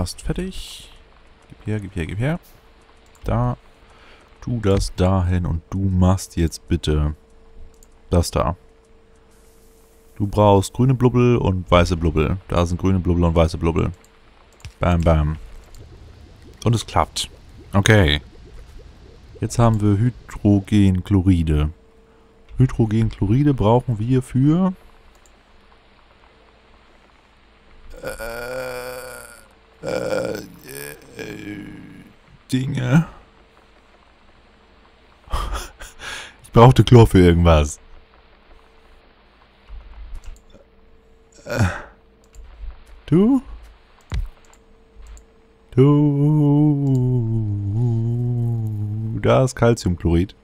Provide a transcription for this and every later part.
fast fertig. Gib her, gib her, gib her. Da. Tu das dahin und du machst jetzt bitte das da. Du brauchst grüne Blubbel und weiße Blubbel. Da sind grüne Blubbel und weiße Blubbel. Bam, bam. Und es klappt. Okay. Jetzt haben wir Hydrogenchloride. Hydrogenchloride brauchen wir für... Äh, äh, äh, Dinge. ich brauchte Chlor für irgendwas. Du? Du. Da ist Calciumchlorid.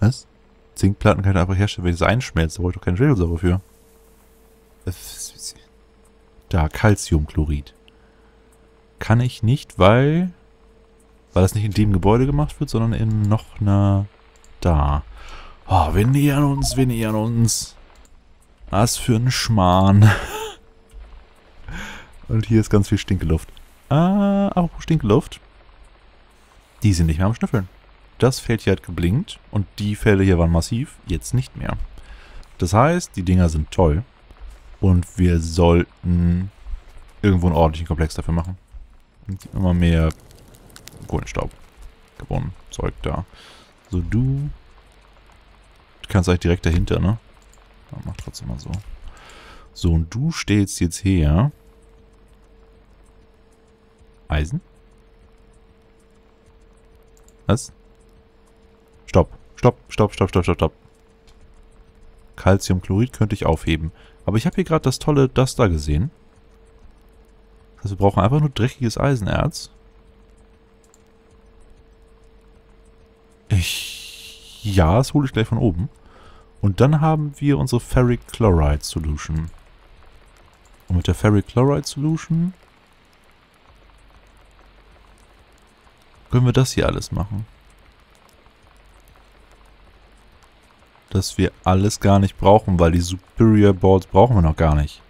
Was? Zinkplatten kann ich einfach herstellen, wenn es einschmelzt. Da brauche ich doch keine Schwefelsäure für. Da, Calciumchlorid. Kann ich nicht, weil... Weil das nicht in dem Gebäude gemacht wird, sondern in noch einer... Da. Oh, wir nähern uns, wir nähern uns. Was für ein Schmarrn. Und hier ist ganz viel Stinkeluft. Ah, auch Stinkeluft. Die sind nicht mehr am Schnüffeln. Das Feld hier hat geblinkt und die Felder hier waren massiv, jetzt nicht mehr. Das heißt, die Dinger sind toll und wir sollten irgendwo einen ordentlichen Komplex dafür machen. Und immer mehr Kohlenstaub gewonnen, Zeug da. So, du Du kannst eigentlich direkt dahinter, ne? Ja, mach trotzdem mal so. So, und du stellst jetzt her. Eisen? Was? Stopp. Stopp, stopp, stopp, stopp, stopp, stopp. Calciumchlorid könnte ich aufheben. Aber ich habe hier gerade das tolle das da gesehen. Also wir brauchen einfach nur dreckiges Eisenerz. Ich ja, das hole ich gleich von oben. Und dann haben wir unsere Ferric Chloride Solution. Und mit der Ferric Chloride Solution können wir das hier alles machen. Dass wir alles gar nicht brauchen, weil die Superior Boards brauchen wir noch gar nicht.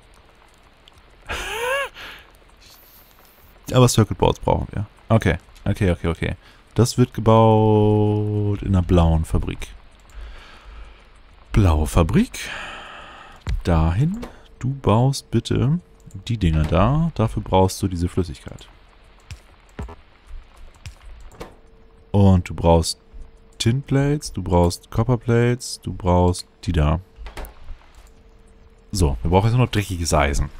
Aber Circuit Boards brauchen wir. Okay, okay, okay, okay. Das wird gebaut in einer blauen Fabrik. Blaue Fabrik. Dahin. Du baust bitte die Dinger da. Dafür brauchst du diese Flüssigkeit. Und du brauchst Tinplates, du brauchst Copperplates, du brauchst die da. So, wir brauchen jetzt nur noch dreckiges Eisen.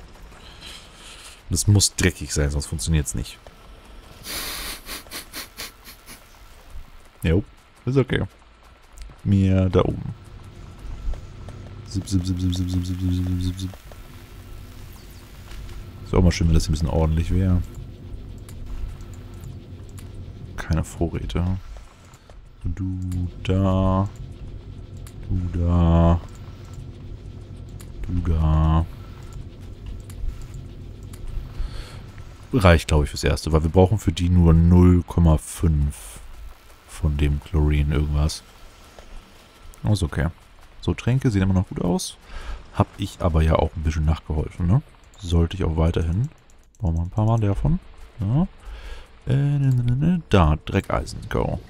Das muss dreckig sein, sonst funktioniert es nicht. Jo, ist okay. Mir da oben. Zip, zip, zip, zip, zip, zip, zip, zip, zip, zip. Ist auch mal schön, wenn das hier ein bisschen ordentlich wäre. Keine Vorräte. Du da. Du da. Du da. Reicht, glaube ich, fürs Erste, weil wir brauchen für die nur 0,5 von dem Chlorin irgendwas. Ist okay. So, Tränke sehen immer noch gut aus. Hab ich aber ja auch ein bisschen nachgeholfen, ne? Sollte ich auch weiterhin. Bauen wir ein paar Mal davon. Ja. Äh, ne, ne, ne, da, Dreckeisen, go.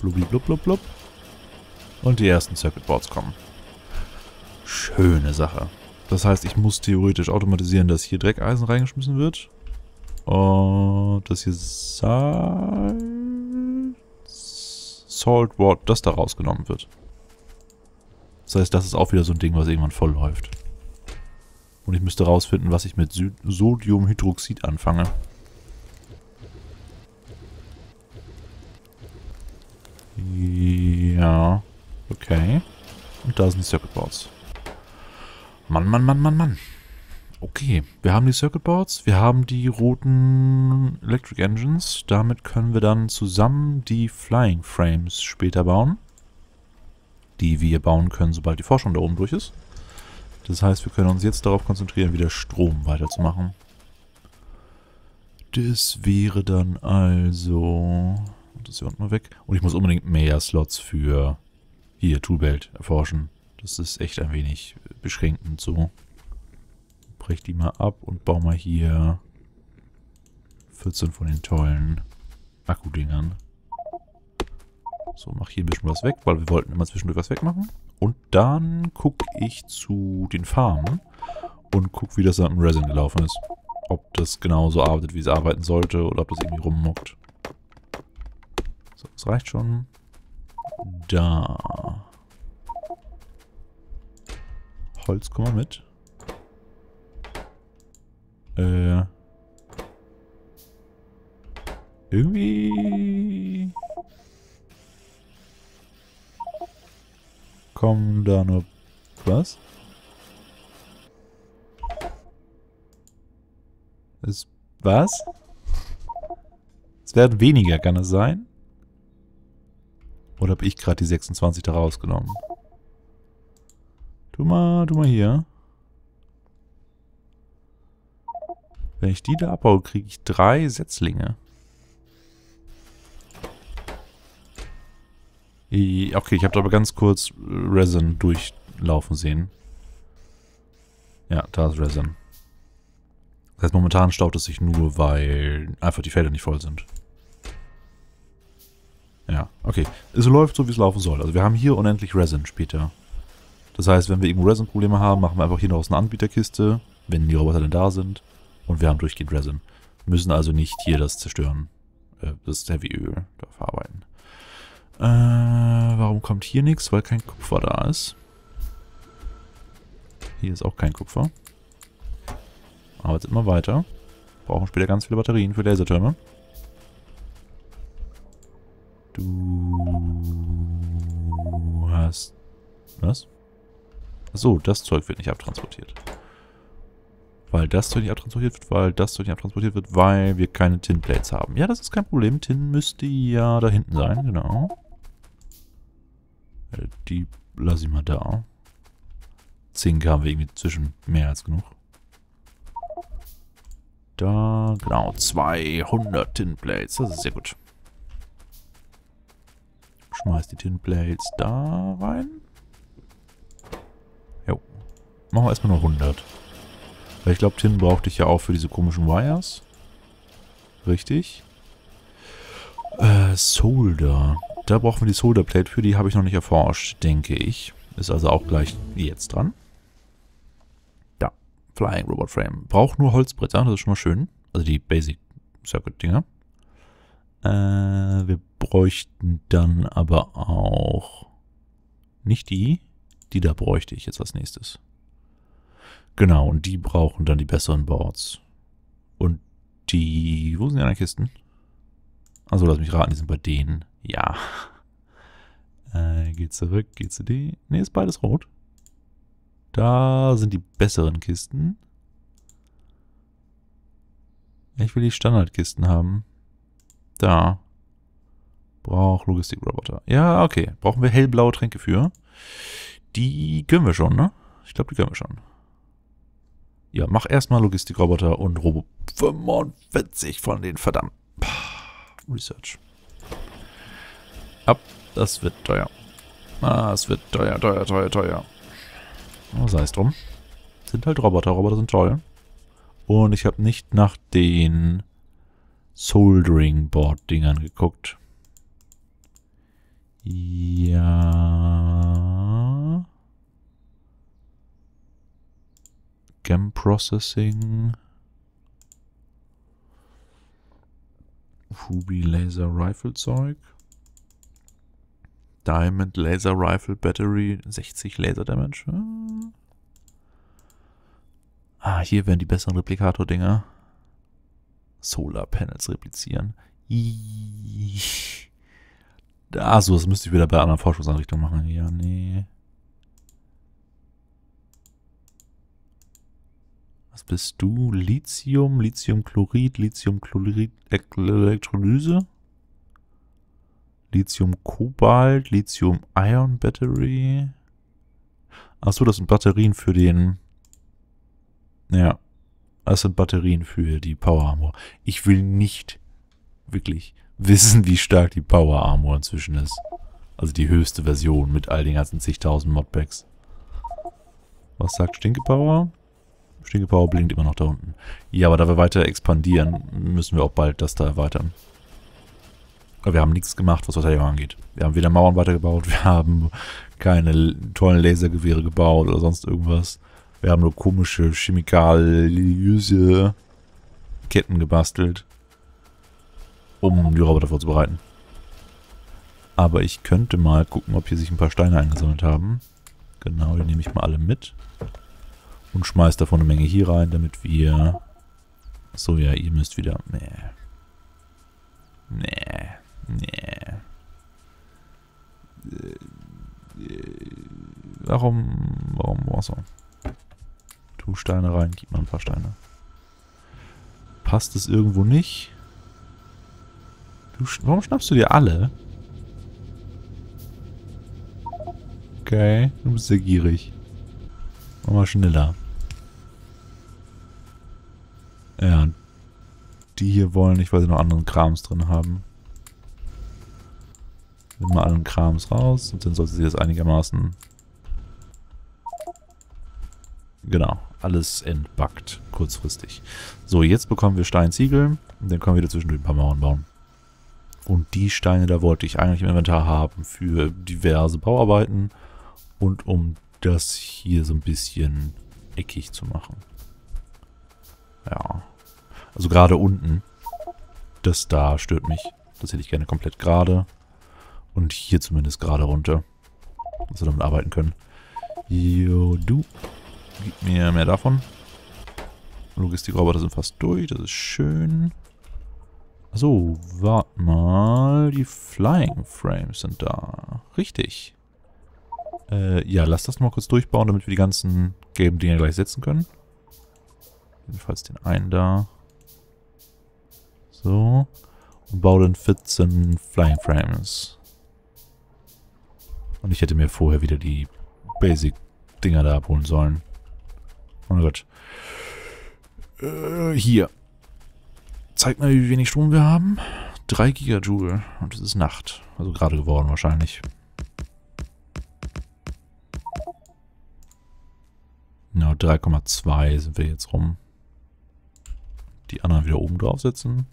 Blubbi blub blub blub. Und die ersten Circuit Boards kommen. Schöne Sache. Das heißt, ich muss theoretisch automatisieren, dass hier Dreckeisen reingeschmissen wird. Und das hier. Salt Water, das da rausgenommen wird. Das heißt, das ist auch wieder so ein Ding, was irgendwann voll läuft. Und ich müsste rausfinden, was ich mit Sodiumhydroxid anfange. Ja, okay. Und da sind die Circuit Boards. Mann, Mann, Mann, Mann, Mann. Okay, wir haben die Circuit Boards, wir haben die roten Electric Engines. Damit können wir dann zusammen die Flying Frames später bauen. Die wir bauen können, sobald die Forschung da oben durch ist. Das heißt, wir können uns jetzt darauf konzentrieren, wieder Strom weiterzumachen. Das wäre dann also... Das hier unten weg. Und ich muss unbedingt mehr Slots für Hier, Toolbelt erforschen. Das ist echt ein wenig beschränkend so. Brech die mal ab und baue mal hier 14 von den tollen Akkudingern. So, mach hier ein bisschen was weg, weil wir wollten immer zwischendurch was wegmachen. Und dann gucke ich zu den Farmen und gucke, wie das da im Resin gelaufen ist. Ob das genauso arbeitet, wie es arbeiten sollte, oder ob das irgendwie rummuckt. So, das reicht schon. Da. Holz, komm mal mit. Äh. Irgendwie... Kommen da nur... Was? Es... Was? Es werden weniger, kann es sein? Oder habe ich gerade die 26 da rausgenommen? Tu mal, tu mal hier. Wenn ich die da abbaue, kriege ich drei Setzlinge. Okay, ich habe aber ganz kurz Resin durchlaufen sehen. Ja, da ist Resin. Das heißt, momentan staut es sich nur, weil einfach die Felder nicht voll sind. Ja, okay. Es läuft so, wie es laufen soll. Also wir haben hier unendlich Resin später. Das heißt, wenn wir irgendwo Resin-Probleme haben, machen wir einfach hier noch aus einer Anbieterkiste, wenn die Roboter denn da sind. Und wir haben durchgehend Resin. Müssen also nicht hier das zerstören. Äh, das Heavy-Öl da verarbeiten. Äh, warum kommt hier nichts? Weil kein Kupfer da ist. Hier ist auch kein Kupfer. Arbeitet immer weiter. Brauchen später ganz viele Batterien für Lasertürme. Du hast... Was? Achso, das Zeug wird nicht abtransportiert. Weil das Zeug nicht abtransportiert wird, weil das Zeug nicht abtransportiert wird, weil wir keine Tinplates haben. Ja, das ist kein Problem. Tin müsste ja da hinten sein, genau. Äh, die lasse ich mal da. Zink haben wir irgendwie zwischen mehr als genug. Da, genau, 200 Tinplates. Das ist sehr gut. Schmeiß die Tinplates da rein. Jo. Machen wir erstmal nur 100. Weil ich glaube, Tin brauchte ich ja auch für diese komischen Wires. Richtig. Äh, Solder. Da brauchen wir die Solder Plate für, die habe ich noch nicht erforscht, denke ich. Ist also auch gleich jetzt dran. Da, Flying Robot Frame. Braucht nur Holzbretter, das ist schon mal schön. Also die Basic Circuit Dinger. Äh, wir bräuchten dann aber auch nicht die. Die da bräuchte ich jetzt als nächstes. Genau, und die brauchen dann die besseren Boards. Und die... Wo sind die anderen Kisten? Also lass mich raten, die sind bei denen. Ja. Äh, geht zurück, geht zu D. Ne, ist beides rot. Da sind die besseren Kisten. Ich will die Standardkisten haben. Da. Brauch Logistikroboter. Ja, okay. Brauchen wir hellblaue Tränke für. Die können wir schon, ne? Ich glaube, die können wir schon. Ja, mach erstmal Logistikroboter und Robo 45 von den verdammt. Research. Ab, das wird teuer. Ah, es wird teuer, teuer, teuer, teuer. Oh, sei es drum. Sind halt Roboter. Roboter sind toll. Und ich habe nicht nach den Soldering Board Dingern geguckt. Ja. Gem Processing. Ruby Laser Rifle Zeug. Diamond Laser Rifle Battery, 60 Laser Damage. Ah, hier wären die besseren Replikator-Dinger. Solar Panels replizieren. Achso, das müsste ich wieder bei anderen Forschungsanrichtungen machen. Ja, nee. Was bist du? Lithium, Lithiumchlorid, Lithiumchlorid, Elektrolyse? Lithium-Kobalt, Lithium-Ion-Battery. Achso, das sind Batterien für den... Ja, das sind Batterien für die Power Armor. Ich will nicht wirklich wissen, wie stark die Power Armor inzwischen ist. Also die höchste Version mit all den ganzen zigtausend Modpacks. Was sagt Stinkepower? Stinkepower blinkt immer noch da unten. Ja, aber da wir weiter expandieren, müssen wir auch bald das da erweitern. Aber wir haben nichts gemacht, was Verteidigung angeht. Wir haben weder Mauern weitergebaut, wir haben keine tollen Lasergewehre gebaut oder sonst irgendwas. Wir haben nur komische chemikaliöse Ketten gebastelt, um die Roboter vorzubereiten. Aber ich könnte mal gucken, ob hier sich ein paar Steine eingesammelt haben. Genau, die nehme ich mal alle mit. Und schmeiß davon eine Menge hier rein, damit wir... So, ja, ihr müsst wieder... Nee. Nee. Nee. Warum... Warum... Achso. Tu Steine rein, gib mal ein paar Steine. Passt es irgendwo nicht? Du, warum schnappst du dir alle? Okay, du bist sehr gierig. Mach mal schneller. Ja, die hier wollen nicht, weil sie noch anderen Krams drin haben. Nimm mal allen Krams raus und dann sollte sie das einigermaßen... Genau, alles entbackt, kurzfristig. So, jetzt bekommen wir Steinziegel und dann können wir wieder zwischendurch ein paar Mauern bauen. Und die Steine, da wollte ich eigentlich im Inventar haben für diverse Bauarbeiten und um das hier so ein bisschen eckig zu machen. Ja. Also gerade unten. Das da stört mich. Das hätte ich gerne komplett gerade. Und hier zumindest gerade runter. Dass wir damit arbeiten können. Jo, du. Gib mir mehr davon. Logistikroboter sind fast durch. Das ist schön. So, warte mal. Die Flying Frames sind da. Richtig. Äh, ja, lass das mal kurz durchbauen, damit wir die ganzen gelben Dinger gleich setzen können. Jedenfalls den einen da. So. Und baue dann 14 Flying Frames. Und ich hätte mir vorher wieder die Basic-Dinger da abholen sollen. Oh Gott. Äh, hier. Zeig mal, wie wenig Strom wir haben. 3 Gigajoule. Und es ist Nacht. Also gerade geworden wahrscheinlich. Ja, 3,2 sind wir jetzt rum. Die anderen wieder oben draufsetzen.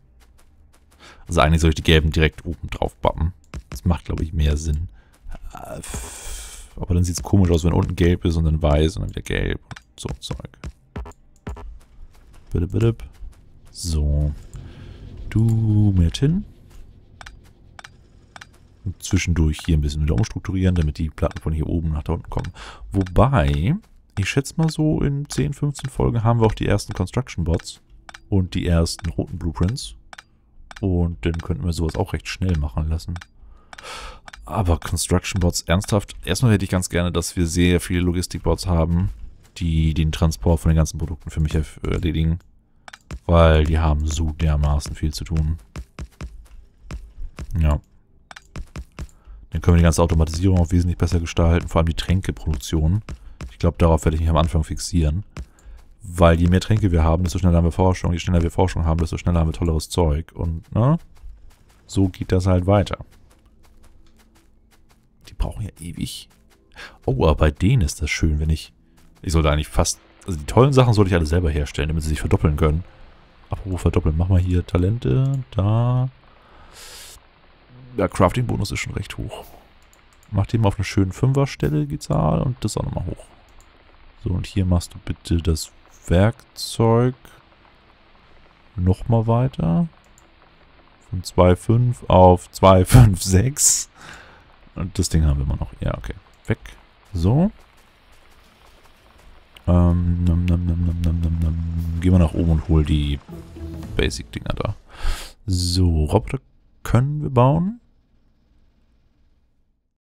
Also eigentlich soll ich die gelben direkt oben drauf bappen. Das macht, glaube ich, mehr Sinn. Aber dann sieht es komisch aus, wenn unten gelb ist und dann weiß und dann wieder gelb. So Zeug. Bitte, bitte. So. Du mit hin. Und zwischendurch hier ein bisschen wieder umstrukturieren, damit die Platten von hier oben nach da unten kommen. Wobei, ich schätze mal so in 10, 15 Folgen haben wir auch die ersten Construction Bots und die ersten roten Blueprints. Und dann könnten wir sowas auch recht schnell machen lassen. Aber Construction Bots, ernsthaft, erstmal hätte ich ganz gerne, dass wir sehr viele Logistikbots haben, die den Transport von den ganzen Produkten für mich erledigen. Weil die haben so dermaßen viel zu tun. Ja. Dann können wir die ganze Automatisierung auch wesentlich besser gestalten, vor allem die Tränkeproduktion. Ich glaube, darauf werde ich mich am Anfang fixieren. Weil je mehr Tränke wir haben, desto schneller haben wir Forschung. Je schneller wir Forschung haben, desto schneller haben wir tolleres Zeug. Und, ne? So geht das halt weiter. Die brauchen ja ewig. Oh, aber bei denen ist das schön, wenn ich... Ich sollte eigentlich fast... Also die tollen Sachen sollte ich alle selber herstellen, damit sie sich verdoppeln können. Apropos verdoppeln, mach mal hier Talente. Da. Der Crafting-Bonus ist schon recht hoch. Mach den mal auf eine schöne Fünfer-Stelle, die Zahl, und das auch nochmal hoch. So, und hier machst du bitte das Werkzeug nochmal weiter. Von 2,5 auf 2,5,6. Und das Ding haben wir immer noch. Ja, okay. Weg. So. Ähm, nam, nam, nam. Gehen wir nach oben und hol die Basic-Dinger da. So, Roboter können wir bauen.